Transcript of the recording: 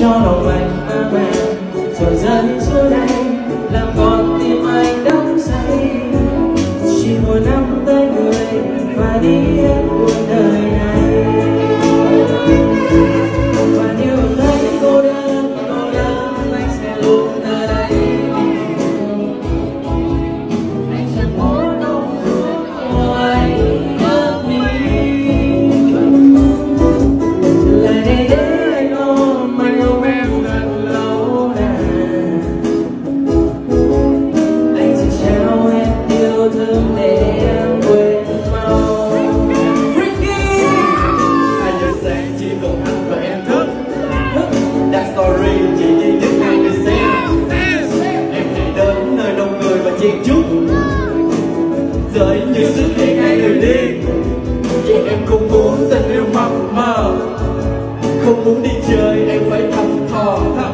cho đầu mày Mary chị Nhi người xem Em hãy đến nơi đông người và chen chúc Giới như sức hẹn hai người đi Vì em không muốn tình yêu mập mờ Không muốn đi chơi em phải thầm thò thầm